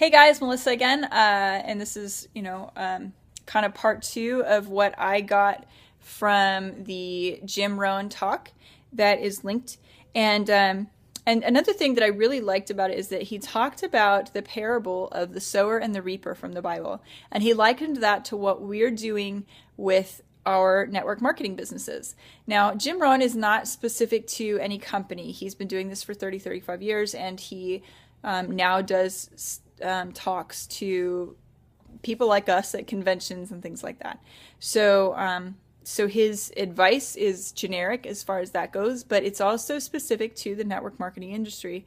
Hey guys, Melissa again, uh, and this is you know um, kind of part two of what I got from the Jim Rohn talk that is linked, and um, and another thing that I really liked about it is that he talked about the parable of the sower and the reaper from the Bible, and he likened that to what we're doing with our network marketing businesses. Now, Jim Rohn is not specific to any company. He's been doing this for 30, 35 years, and he um, now does um, talks to people like us at conventions and things like that. So, um, so his advice is generic as far as that goes, but it's also specific to the network marketing industry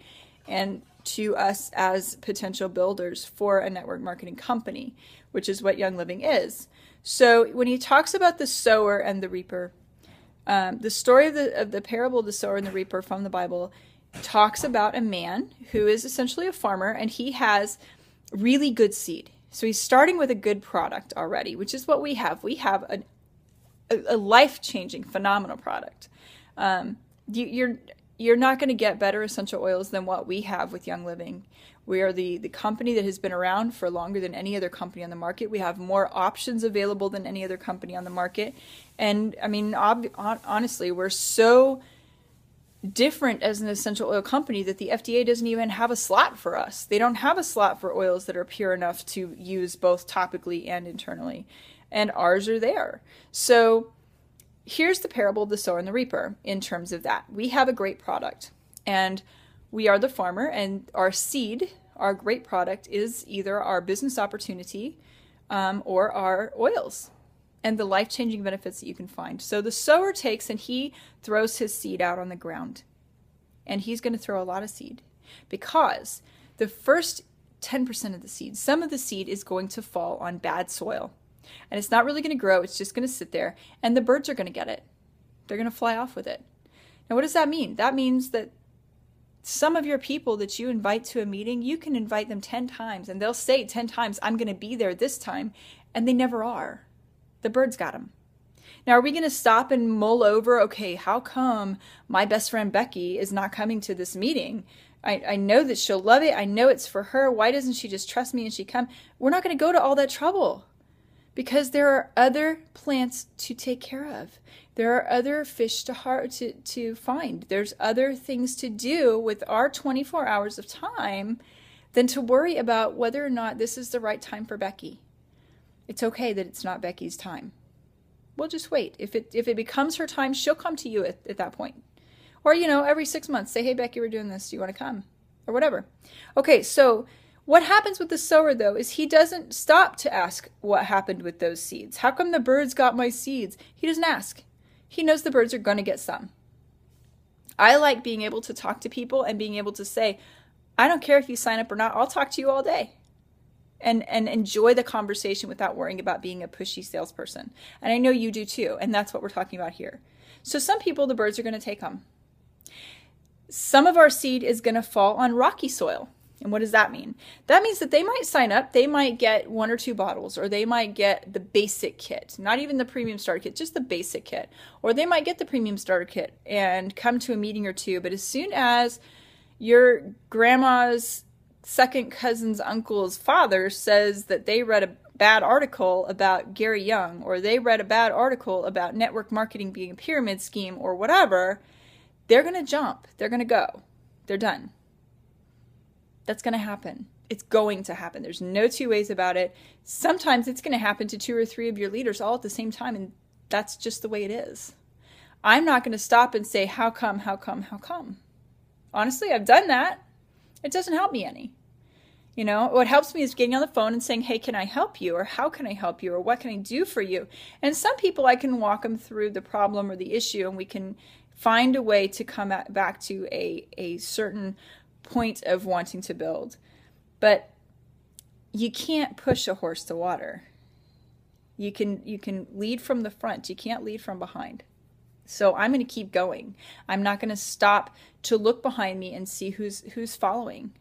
and to us as potential builders for a network marketing company, which is what Young Living is. So when he talks about the sower and the reaper, um, the story of the of the parable of the sower and the reaper from the Bible talks about a man who is essentially a farmer and he has really good seed. So he's starting with a good product already, which is what we have. We have a, a, a life changing, phenomenal product. Um, you, you're you're not going to get better essential oils than what we have with Young Living. We are the, the company that has been around for longer than any other company on the market. We have more options available than any other company on the market. And I mean, ob- honestly, we're so different as an essential oil company that the FDA doesn't even have a slot for us. They don't have a slot for oils that are pure enough to use both topically and internally. And ours are there. So here's the parable of the sower and the reaper in terms of that. We have a great product and we are the farmer and our seed, our great product is either our business opportunity um, or our oils and the life changing benefits that you can find. So the sower takes and he throws his seed out on the ground. And he's going to throw a lot of seed because the first 10% of the seed, some of the seed is going to fall on bad soil. And it's not really going to grow, it's just going to sit there. And the birds are going to get it. They're going to fly off with it. Now, what does that mean? That means that some of your people that you invite to a meeting, you can invite them 10 times and they'll say 10 times, I'm going to be there this time. And they never are. The birds got him. Now, are we going to stop and mull over, okay, how come my best friend Becky is not coming to this meeting? I, I know that she'll love it. I know it's for her. Why doesn't she just trust me and she come? We're not going to go to all that trouble because there are other plants to take care of. There are other fish to heart to, to find. There's other things to do with our 24 hours of time than to worry about whether or not this is the right time for Becky. It's okay that it's not Becky's time. We'll just wait. If it if it becomes her time, she'll come to you at, at that point. Or, you know, every six months, say, hey, Becky, we're doing this. Do you want to come? Or whatever. Okay, so what happens with the sower, though, is he doesn't stop to ask what happened with those seeds. How come the birds got my seeds? He doesn't ask. He knows the birds are going to get some. I like being able to talk to people and being able to say, I don't care if you sign up or not, I'll talk to you all day and and enjoy the conversation without worrying about being a pushy salesperson. And I know you do too, and that's what we're talking about here. So some people the birds are going to take them. Some of our seed is going to fall on rocky soil. And what does that mean? That means that they might sign up, they might get one or two bottles, or they might get the basic kit, not even the premium starter kit, just the basic kit. Or they might get the premium starter kit and come to a meeting or two. But as soon as your grandma's second cousin's uncle's father says that they read a bad article about Gary Young or they read a bad article about network marketing being a pyramid scheme or whatever, they're going to jump. They're going to go. They're done. That's going to happen. It's going to happen. There's no two ways about it. Sometimes it's going to happen to two or three of your leaders all at the same time, and that's just the way it is. I'm not going to stop and say, How come, how come, how come? Honestly, I've done that. It doesn't help me any. You know, what helps me is getting on the phone and saying, Hey, can I help you? Or how can I help you? Or what can I do for you? And some people I can walk them through the problem or the issue and we can find a way to come at, back to a, a certain point of wanting to build. But you can't push a horse to water. You can you can lead from the front. You can't lead from behind. So I'm going to keep going. I'm not going to stop to look behind me and see who's who's following.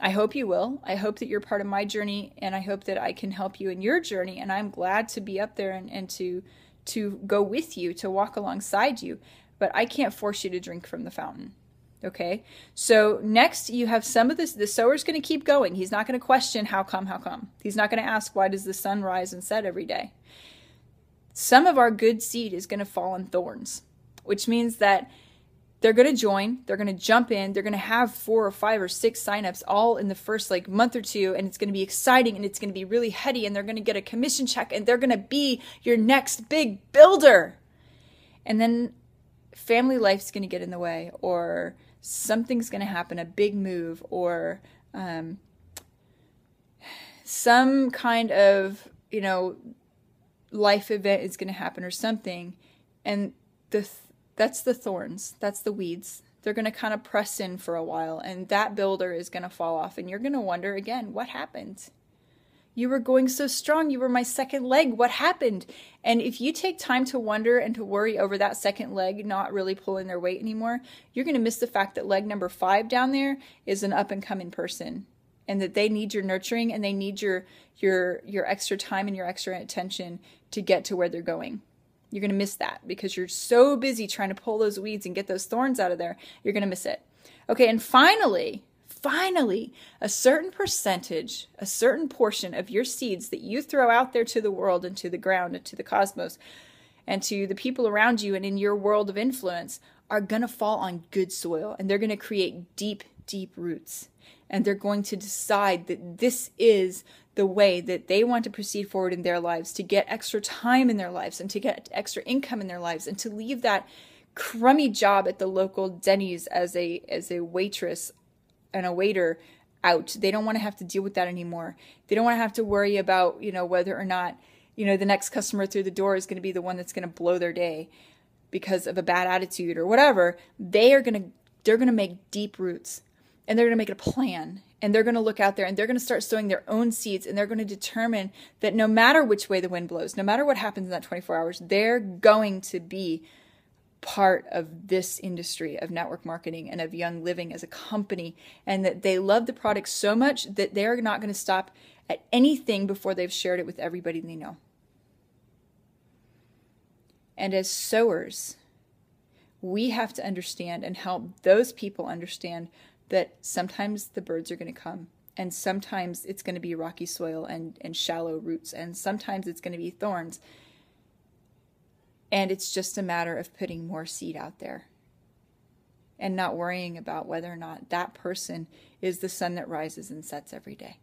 I hope you will. I hope that you're part of my journey and I hope that I can help you in your journey and I'm glad to be up there and, and to to go with you, to walk alongside you. But I can't force you to drink from the fountain. Okay, so next you have some of this. The sower's going to keep going. He's not going to question how come, how come. He's not going to ask why does the sun rise and set every day. Some of our good seed is going to fall on thorns, which means that they're going to join, they're going to jump in, they're going to have four or five or six signups all in the first like month or two and it's going to be exciting and it's going to be really heady and they're going to get a commission check and they're going to be your next big builder. And then family life's going to get in the way or something's going to happen, a big move or um, some kind of, you know, life event is going to happen or something and the th- that's the thorns, that's the weeds. They're going to kind of press in for a while, and that builder is going to fall off, and you're going to wonder again, what happened? You were going so strong. You were my second leg. What happened? And if you take time to wonder and to worry over that second leg not really pulling their weight anymore, you're going to miss the fact that leg number five down there is an up and coming person and that they need your nurturing and they need your your your extra time and your extra attention to get to where they're going. You're going to miss that because you're so busy trying to pull those weeds and get those thorns out of there. You're going to miss it. Okay, and finally, finally, a certain percentage, a certain portion of your seeds that you throw out there to the world and to the ground and to the cosmos and to the people around you and in your world of influence are going to fall on good soil and they're going to create deep, deep roots. And they're going to decide that this is the way that they want to proceed forward in their lives, to get extra time in their lives and to get extra income in their lives and to leave that crummy job at the local Denny's as a as a waitress and a waiter out. They don't want to have to deal with that anymore. They don't want to have to worry about, you know, whether or not, you know, the next customer through the door is going to be the one that's going to blow their day because of a bad attitude or whatever. They are going to they're going to make deep roots and they're going to make a plan and they're going to look out there and they're going to start sowing their own seeds and they're going to determine that no matter which way the wind blows, no matter what happens in that 24 hours, they're going to be part of this industry of network marketing and of young living as a company and that they love the product so much that they're not going to stop at anything before they've shared it with everybody they know. And as sowers, we have to understand and help those people understand that sometimes the birds are going to come and sometimes it's going to be rocky soil and, and shallow roots and sometimes it's going to be thorns. And it's just a matter of putting more seed out there and not worrying about whether or not that person is the sun that rises and sets every day.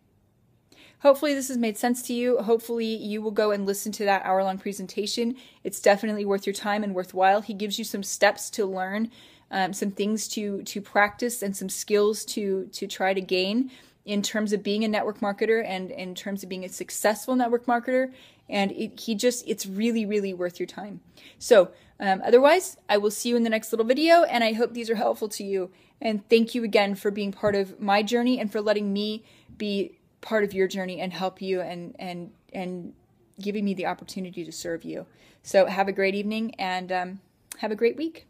Hopefully this has made sense to you. Hopefully you will go and listen to that hour long presentation. It's definitely worth your time and worthwhile. He gives you some steps to learn um, some things to to practice and some skills to to try to gain in terms of being a network marketer and in terms of being a successful network marketer. And it, he just it's really really worth your time. So um, otherwise i will see you in the next little video and i hope these are helpful to you. And thank you again for being part of my journey and for letting me be part of your journey and help you and and and giving me the opportunity to serve you. So have a great evening and um, have a great week